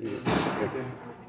嗯 yo.